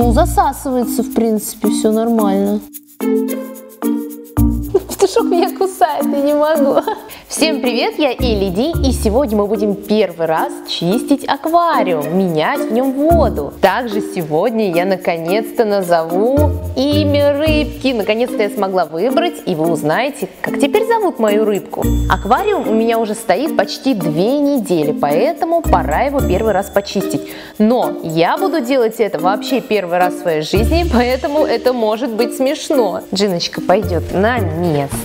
Ну, засасывается, в принципе, все нормально. Петушок меня кусает, я не могу. Всем привет, я Элиди, и сегодня мы будем первый раз чистить аквариум, менять в нем воду. Также сегодня я наконец-то назову имя рыбки. Наконец-то я смогла выбрать, и вы узнаете, как теперь зовут мою рыбку. Аквариум у меня уже стоит почти две недели, поэтому пора его первый раз почистить. Но я буду делать это вообще первый раз в своей жизни, поэтому это может быть смешно. Джиночка пойдет на место.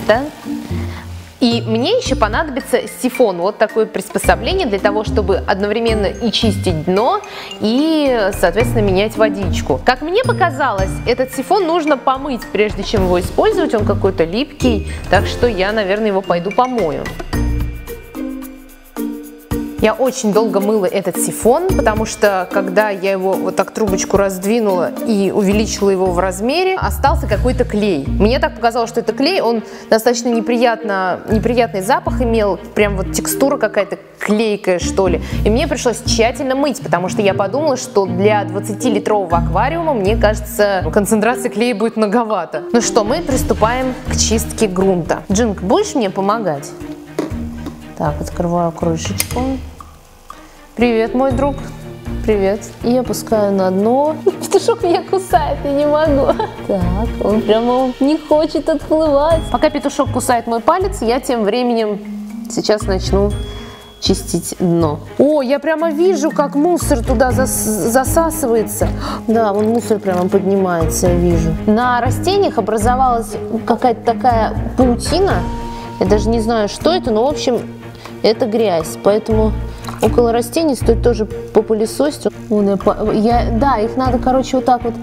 И мне еще понадобится сифон, вот такое приспособление для того, чтобы одновременно и чистить дно, и, соответственно, менять водичку. Как мне показалось, этот сифон нужно помыть, прежде чем его использовать, он какой-то липкий, так что я, наверное, его пойду помою. Я очень долго мыла этот сифон, потому что когда я его вот так трубочку раздвинула и увеличила его в размере, остался какой-то клей. Мне так показалось, что это клей, он достаточно неприятно, неприятный запах имел, прям вот текстура какая-то клейкая что ли. И мне пришлось тщательно мыть, потому что я подумала, что для 20-литрового аквариума, мне кажется, концентрация клея будет многовато. Ну что, мы приступаем к чистке грунта. Джинк, будешь мне помогать? Так, открываю крышечку. Привет, мой друг. Привет. И опускаю на дно. Петушок меня кусает, я не могу. Так, он прямо не хочет отплывать. Пока петушок кусает мой палец, я тем временем сейчас начну чистить дно. О, я прямо вижу, как мусор туда зас засасывается. Да, вон мусор прямо поднимается, я вижу. На растениях образовалась какая-то такая паутина. Я даже не знаю, что это, но, в общем, это грязь. Поэтому около растений стоит тоже попылесосить. Я, да, их надо, короче, вот так вот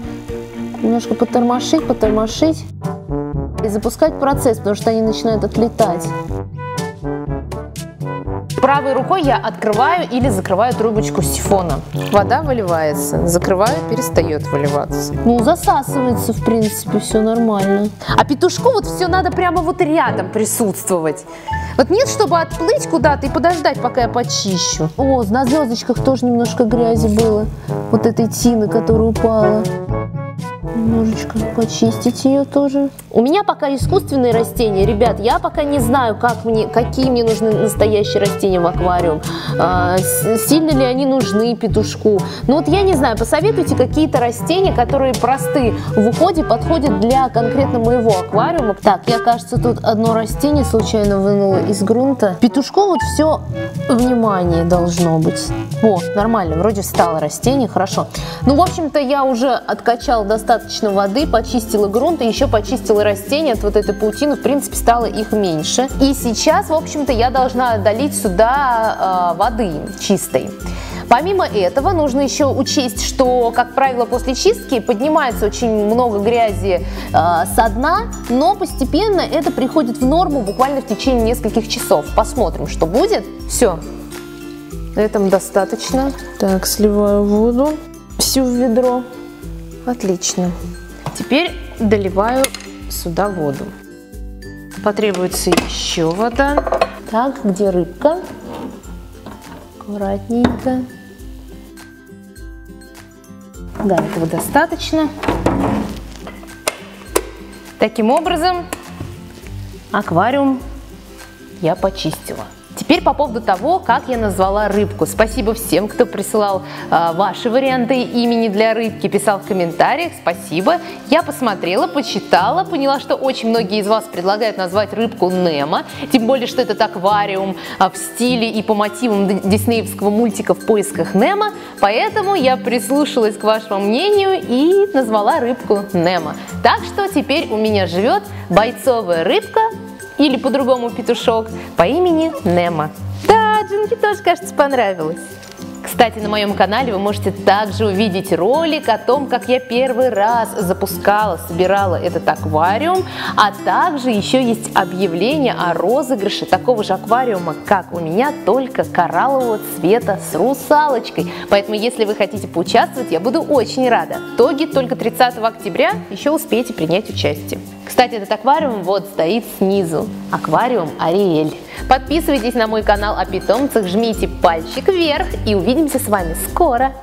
немножко потормошить, потормошить и запускать процесс, потому что они начинают отлетать. Правой рукой я открываю или закрываю трубочку сифона. Вода выливается, закрываю, перестает выливаться. Ну, засасывается, в принципе, все нормально. А петушку вот все надо прямо вот рядом присутствовать. Вот нет, чтобы отплыть куда-то и подождать, пока я почищу. О, на звездочках тоже немножко грязи было. Вот этой тины, которая упала. Немножечко почистить ее тоже. У меня пока искусственные растения. Ребят, я пока не знаю, как мне, какие мне нужны настоящие растения в аквариум. А, сильно ли они нужны петушку. Ну вот я не знаю, посоветуйте какие-то растения, которые просты в уходе, подходят для конкретно моего аквариума. Так, я, кажется, тут одно растение случайно вынула из грунта. Петушку вот все внимание должно быть. О, нормально, вроде встало растение, хорошо. Ну, в общем-то, я уже откачала достаточно воды, почистила грунт и еще почистила растения от вот этой паутины. В принципе, стало их меньше. И сейчас, в общем-то, я должна долить сюда э, воды чистой. Помимо этого, нужно еще учесть, что, как правило, после чистки поднимается очень много грязи э, со дна, но постепенно это приходит в норму буквально в течение нескольких часов. Посмотрим, что будет. Все, на этом достаточно. Так, сливаю воду всю в ведро. Отлично. Теперь доливаю сюда воду. Потребуется еще вода. Так, где рыбка? Аккуратненько. Да, этого достаточно. Таким образом, аквариум я почистила. Теперь по поводу того, как я назвала рыбку. Спасибо всем, кто присылал э, ваши варианты имени для рыбки, писал в комментариях. Спасибо. Я посмотрела, почитала, поняла, что очень многие из вас предлагают назвать рыбку Немо. Тем более, что этот аквариум э, в стиле и по мотивам диснеевского мультика «В поисках Немо». Поэтому я прислушалась к вашему мнению и назвала рыбку Немо. Так что теперь у меня живет бойцовая рыбка или по-другому петушок по имени Немо. Да, Джинки тоже, кажется, понравилось. Кстати, на моем канале вы можете также увидеть ролик о том, как я первый раз запускала, собирала этот аквариум, а также еще есть объявление о розыгрыше такого же аквариума, как у меня, только кораллового цвета с русалочкой. Поэтому, если вы хотите поучаствовать, я буду очень рада. Итоги только 30 октября, еще успеете принять участие. Кстати, этот аквариум вот стоит снизу. Аквариум Ариэль. Подписывайтесь на мой канал о питомцах, жмите пальчик вверх и увидимся с вами скоро.